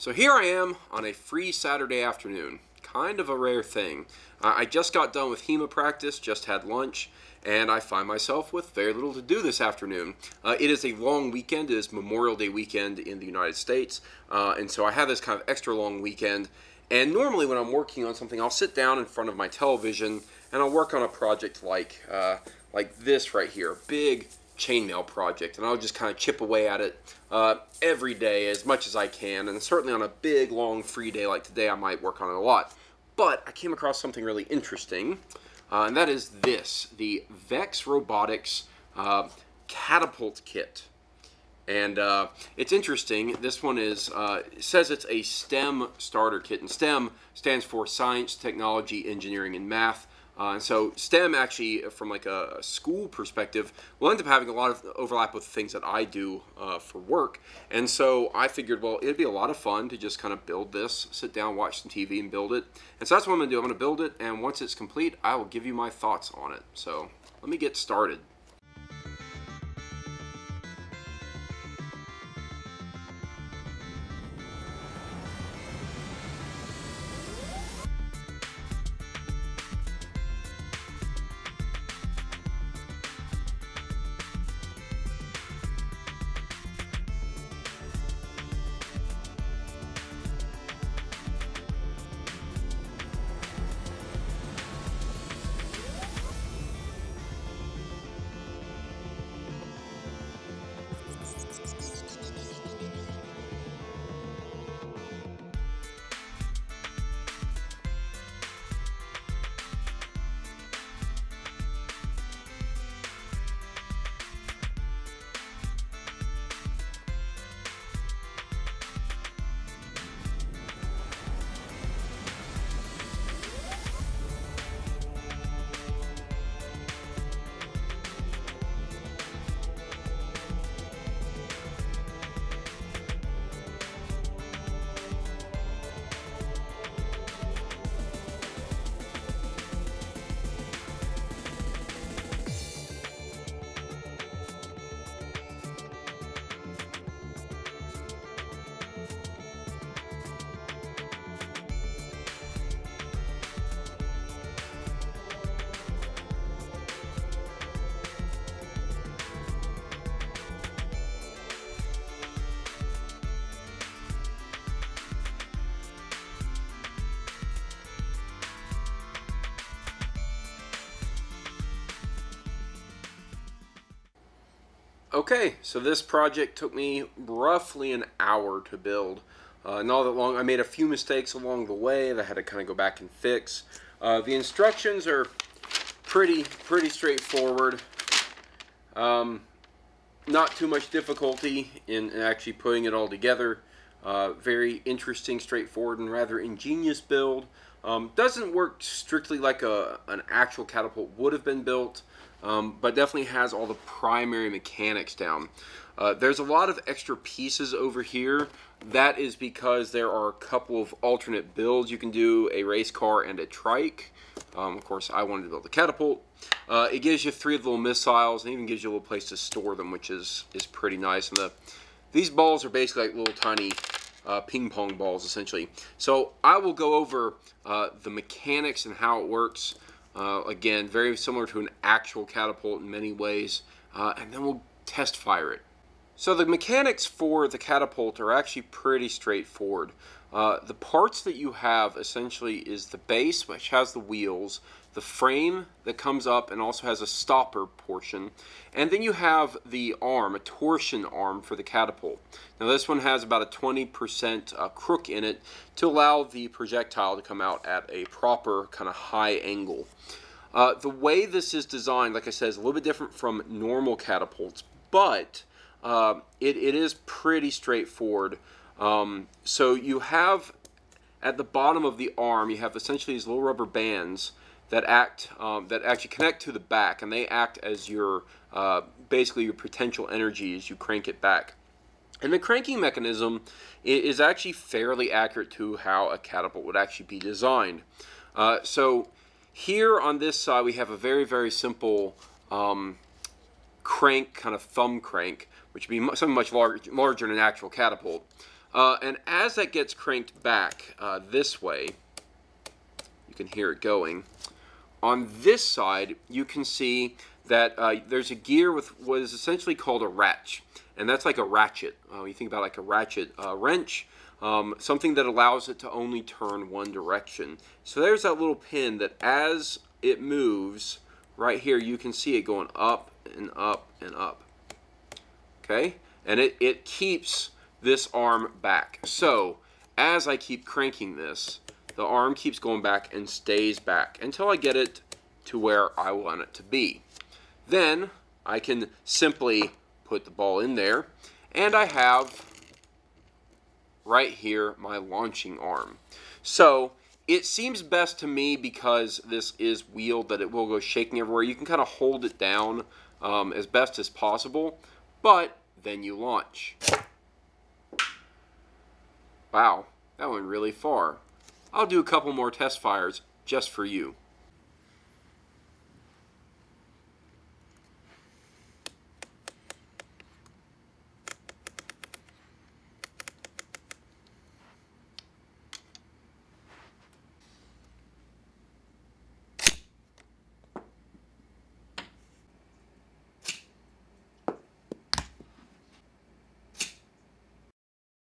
So here I am on a free Saturday afternoon. Kind of a rare thing. I just got done with HEMA practice, just had lunch, and I find myself with very little to do this afternoon. Uh, it is a long weekend. It is Memorial Day weekend in the United States, uh, and so I have this kind of extra long weekend. And normally when I'm working on something, I'll sit down in front of my television and I'll work on a project like uh, like this right here, big chainmail project, and I'll just kind of chip away at it uh, every day as much as I can. And certainly on a big, long, free day like today, I might work on it a lot. But I came across something really interesting, uh, and that is this the Vex Robotics uh, Catapult Kit. And uh, it's interesting. This one is uh, says it's a STEM starter kit, and STEM stands for Science, Technology, Engineering, and Math. Uh, and so STEM actually, from like a, school perspective, will end up having a lot of overlap with things that I do uh, for work. And so I figured, well, it'd be a lot of fun to just kind of build this, sit down, watch some TV, and build it. And so that's what I'm to do. I'm to build it, and once it's complete, I will give you my thoughts on it. So let me get started. Okay, so this project took me roughly an hour to build. Uh, not that long. I made a few mistakes along the way that I had to kind of go back and fix. Uh, the instructions are pretty pretty straightforward. Um, not too much difficulty in actually putting it all together. Uh, very interesting, straightforward, and rather ingenious build. Um, doesn't work strictly like a, an actual catapult would have been built um, but definitely has all the primary mechanics down. Uh, there's a lot of extra pieces over here. That is because there are a couple of alternate builds. You can do a race car and a trike. Um, of course, I wanted to build a catapult. Uh, it gives you three little missiles and even gives you a little place to store them, which is, is pretty nice. And the These balls are basically like little tiny uh, ping pong balls, essentially. So I will go over uh, the mechanics and how it works. Uh, again, very similar to an actual catapult in many ways. Uh, and then we'll test fire it. So the mechanics for the catapult are actually pretty straightforward. Uh, the parts that you have essentially is the base, which has the wheels, the frame that comes up and also has a stopper portion, and then you have the arm, a torsion arm for the catapult. Now this one has about a 20% uh, crook in it to allow the projectile to come out at a proper kind of high angle. Uh, the way this is designed, like I said, is a little bit different from normal catapults, but uh, it, it is pretty straightforward. Um, so you have at the bottom of the arm, you have essentially these little rubber bands that act um, that actually connect to the back, and they act as your uh, basically your potential energy as you crank it back. And the cranking mechanism is actually fairly accurate to how a catapult would actually be designed. Uh, so here on this side, we have a very, very simple um, crank, kind of thumb crank, which would be something much larger, larger than an actual catapult. Uh, and as that gets cranked back uh, this way, you can hear it going. On this side, you can see that uh, there's a gear with what is essentially called a ratch. And that's like a ratchet. Uh, you think about like a ratchet uh, wrench, um, something that allows it to only turn one direction. So there's that little pin that as it moves, right here, you can see it going up and up and up. Okay? And it, it keeps this arm back. So as I keep cranking this, the arm keeps going back and stays back until I get it to where I want it to be. Then I can simply put the ball in there and I have right here my launching arm. So it seems best to me because this is wheeled that it will go shaking everywhere. You can kind of hold it down um, as best as possible, but then you launch. Wow, that went really far. I'll do a couple more test fires just for you.